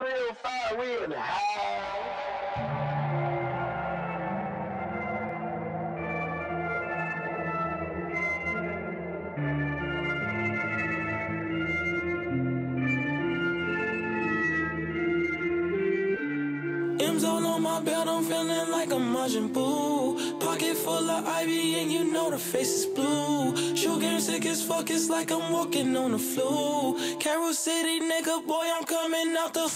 Real fire, we in. M's all on my belt, I'm feeling like a Majin Buu. Pocket full ivy, and you know the face is blue. Shoe game sick as fuck, it's like I'm walking on the flu. Carol City, nigga, boy, I'm coming out the.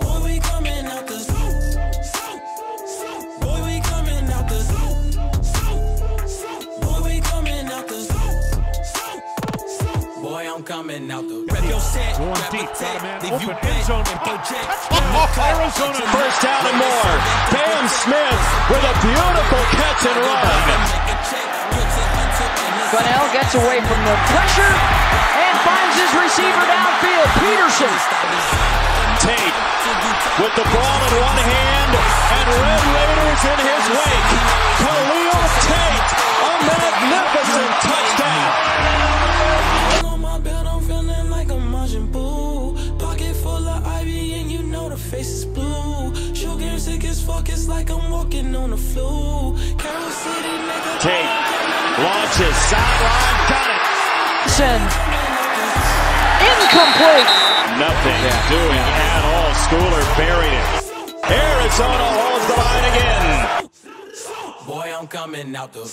Boy, we coming out the. Boy, we coming out the. Boy, we coming out the. Boy, I'm coming out the. Rep your set, Going rep deep, attack, got a man leave you open, bent end zone. and project. Arizona First down and more. Bam Smith with a beautiful catch and run. Gunnell gets away from the pressure and finds his receiver downfield. Peterson. Tate with the ball in one hand and Red Raiders in his wake. Khalil Tate, a magnificent touchdown. on my belt, I'm feeling like a Majin Buu. Pocket full of ivy, and you know the face is blue. Shoe game sick as fuck, it's like I'm walking on the flu. Carol City, nigga. Tate launches sideline, got it. Peterson. Incomplete. Nothing doing at all. Schooler buried it. Arizona holds the line again. Boy, I'm coming out the.